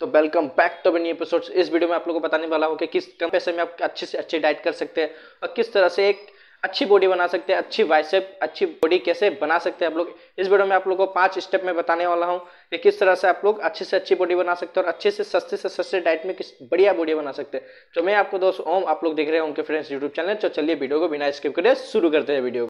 तो welcome back to new episode इस video में आप लोगों को बताने वाला हूँ कि किस कम पैसे में आप अच्छे से अच्छी डाइट कर सकते हैं और किस तरह से एक अच्छी बॉडी बना सकते हैं, अच्छी वाइसेप अच्छी बॉडी कैसे बना सकते हैं आप लोग। इस वीडियो में आप लोगों को पाँच स्टेप में बताने वाला हूँ कि किस तरह से आप लोग अच्छे से अच्छी बॉडी बना सकते हैं और अच्छे से सस्ते से सस्ते डाइट में किस बढ़िया बॉडी बना सकते हैं। तो मैं आपको दोस्त ओम, आप लोग देख रहे हैं उनके फ्रेंड्स यूट्यूब चैनल तो चलिए वीडियो को बिना स्किप करिए शुरू करते हैं वीडियो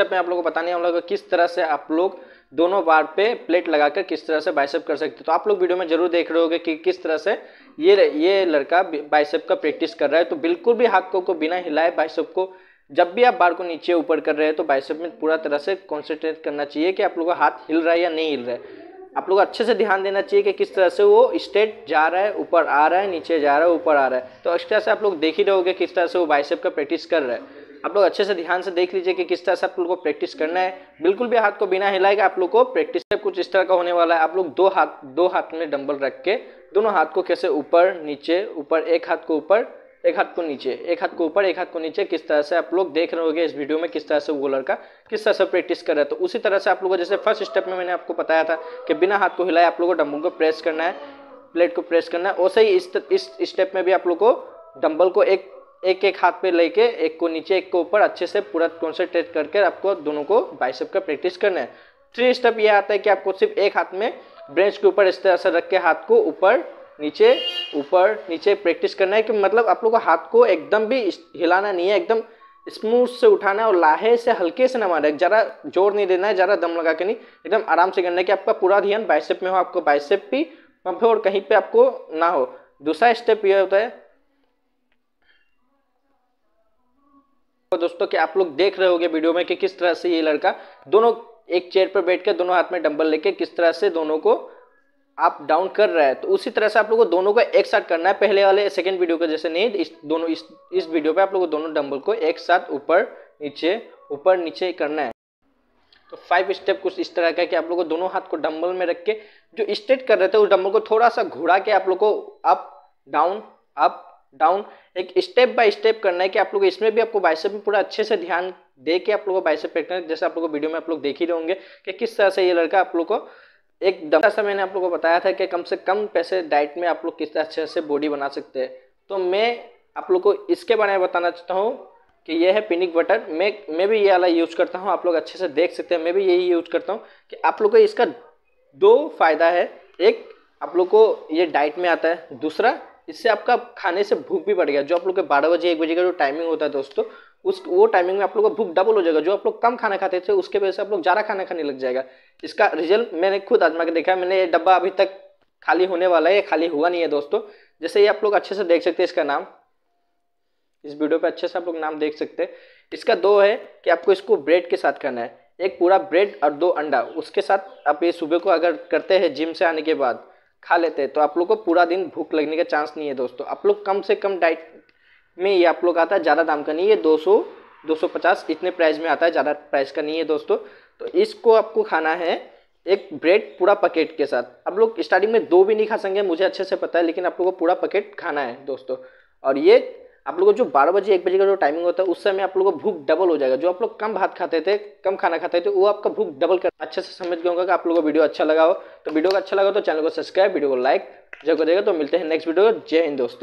स्टेप में आप लोगों को बताने हम लोग किस तरह से आप लोग दोनों बार पे प्लेट लगाकर किस तरह से बाइसेप कर सकते हो। तो आप लोग वीडियो में ज़रूर देख रहे होगे कि किस तरह से ये ये लड़का बाइसेप का प्रैक्टिस कर रहा है। तो बिल्कुल भी हाथ को, को बिना हिलाए बाइसेप को जब भी आप बार को नीचे ऊपर कर रहे हैं तो बाइसेप में पूरा तरह से कॉन्सेंट्रेट करना चाहिए कि आप लोगों का हाथ हिल रहा है या नहीं हिल रहा है। आप लोग अच्छे से ध्यान देना चाहिए कि किस तरह से वो स्टेट जा रहा है ऊपर आ रहा है नीचे जा रहा है ऊपर आ रहा है। तो इस तरह से आप लोग देख ही रहोगे किस तरह से वो बाइसेप का प्रैक्टिस कर रहा है। आप लोग अच्छे से ध्यान से देख लीजिए कि किस तरह से आप लोग को प्रैक्टिस करना है। बिल्कुल भी हाथ को बिना हिलाएगा आप लोग को प्रैक्टिस कुछ इस तरह का होने वाला है। आप लोग दो हाथ दो हाथ में डंबल रख के दोनों हाथ को कैसे ऊपर, नीचे, ऊपर, एक हाथ को ऊपर, एक हाथ को नीचे, एक हाथ को ऊपर, एक हाथ को नीचे, किस तरह से आप लोग देख रहे होंगे इस वीडियो में किस तरह से वो लड़का किस तरह से प्रैक्टिस कर रहा है। तो उसी तरह से आप लोगों को जैसे फ़र्स्ट स्टेप में मैंने आपको बताया था कि बिना हाथ को हिलाए आप लोगों को डम्बल को प्रेस करना है प्लेट को प्रेस करना है। वैसे ही इस इस स्टेप में भी आप लोग को डम्बल को एक एक एक हाथ पे लेके, एक को नीचे, एक को ऊपर, अच्छे से पूरा कॉन्सेंट्रेट करके आपको दोनों को बाइसेप का प्रैक्टिस करना है। थ्री स्टेप ये आता है कि आपको सिर्फ़ एक हाथ में ब्रेंच के ऊपर इस तरह से रख के हाथ को ऊपर, नीचे ऊपर, नीचे प्रैक्टिस करना है कि मतलब आप लोग को हाथ को एकदम भी हिलाना नहीं है, एकदम स्मूथ से उठाना है और लाहे से हल्के से नमाना है ज़्यादा ज़ोर नहीं देना है ज़्यादा दम लगा के नहीं, एकदम आराम से करना है कि आपका पूरा ध्यान बाइसेप में हो, आपको बाइसेप भी पंप हो और कहीं पे आपको ना हो। दूसरा स्टेप ये होता है दोस्तों कि आप लोग देख रहे होंगे वीडियो में कि किस तरह से ये लड़का दोनों एक चेयर पर बैठ कर दोनों हाथ में डंबल लेके किस तरह से दोनों को आप डाउन कर रहा है। तो उसी तरह से आप लोगों को दोनों को एक साथ करना है। पहले वाले सेकंड वीडियो के जैसे नहीं, इस दोनों, इस इस वीडियो पे आप लोगों को दोनों डंबल को एक साथ ऊपर, नीचे ऊपर, नीचे करना है। तो फाइव स्टेप कुछ इस तरह का कि आप लोग को दोनों हाथ को डंबल में रख के जो स्ट्रेट कर रहे थे, उस डंबल को थोड़ा सा घुरा के आप लोग को अप डाउन अप डाउन एक स्टेप बाय स्टेप करना है कि आप लोग इसमें भी आपको बाइसेप में पूरा अच्छे से ध्यान दे के आप लोग को बाइसेप करना जैसे आप लोग को वीडियो में आप लोग देख ही रहोगे कि किस तरह से ये लड़का आप लोग को एक दम सा मैंने आप लोग को बताया था कि कम से कम पैसे डाइट में आप लोग किस तरह अच्छे से बॉडी बना सकते हैं। तो मैं आप लोग को इसके बारे में बताना चाहता हूँ कि यह है पिनिक बटर मैं मैं भी ये वाला यूज़ करता हूँ, आप लोग अच्छे से देख सकते हैं। मैं भी यही यूज़ करता हूँ कि आप लोग को इसका दो फ़ायदा है। एक, आप लोग को ये डाइट में आता है। दूसरा इससे आपका खाने से भूख भी बढ़ गया। जो आप लोग के बारह बजे, एक बजे का जो टाइमिंग होता है दोस्तों, उस, वो टाइमिंग में आप लोग का भूख डबल हो जाएगा। जो आप लोग कम खाना खाते थे, उसके वजह से आप लोग ज़्यादा खाना खाने लग जाएगा। इसका रिज़ल्ट मैंने खुद आजमा के देखा मैंने ये डब्बा अभी तक खाली होने वाला है, ये खाली हुआ नहीं है दोस्तों। जैसे ये आप लोग अच्छे से देख सकते हैं इसका नाम, इस वीडियो पे अच्छे से आप लोग नाम देख सकते हैं। इसका दो है कि आपको इसको ब्रेड के साथ करना है। एक पूरा ब्रेड और दो अंडा। उसके साथ आप ये सुबह को अगर करते हैं जिम से आने के बाद खा लेते हैं। तो आप लोग को पूरा दिन भूख लगने का चांस नहीं है दोस्तों। आप लोग कम से कम डाइट में ये आप लोग आता है, ज़्यादा दाम का नहीं है, दो सौ दो सौ पचास, इतने प्राइस में आता है, ज़्यादा प्राइस का नहीं है दोस्तों। तो इसको आपको खाना है एक ब्रेड पूरा पकेट के साथ। आप लोग स्टार्टिंग में दो भी नहीं खा सकेंगे, मुझे अच्छे से पता है, लेकिन आप लोग को पूरा पकेट खाना है दोस्तों। और ये आप लोगों को जो बारह बजे, एक बजे का जो टाइमिंग होता है, उस समय आप लोगों को भूख डबल हो जाएगा। जो आप लोग कम भात खाते थे, कम खाना खाते थे, वो आपका भूख डबल कर, अच्छे से समझ गए होगा कि आप लोगों को वीडियो अच्छा लगा हो। तो वीडियो को अच्छा लगा तो चैनल को सब्सक्राइब वीडियो को लाइक जब करेगा तो मिलते हैं नेक्स्ट वीडियो जय हिंद दोस्तों।